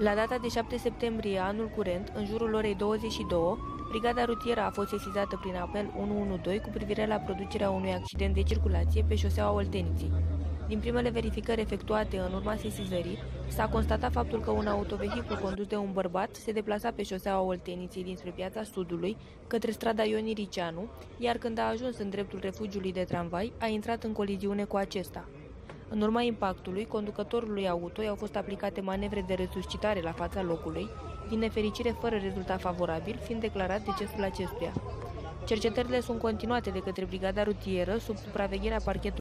La data de 7 septembrie anul curent, în jurul orei 22, Brigada rutieră a fost sesizată prin apel 112 cu privire la producerea unui accident de circulație pe șoseaua Olteniței. Din primele verificări efectuate în urma sesizării, s-a constatat faptul că un autovehicul condus de un bărbat se deplasa pe șoseaua Olteniței dinspre piața Sudului, către strada Ion Ricianu, iar când a ajuns în dreptul refugiului de tramvai, a intrat în coliziune cu acesta. În urma impactului, conducătorului auto i-au fost aplicate manevre de resuscitare la fața locului, din nefericire fără rezultat favorabil, fiind declarat decesul acestuia. Cercetările sunt continuate de către Brigada Rutieră sub supravegherea parchetului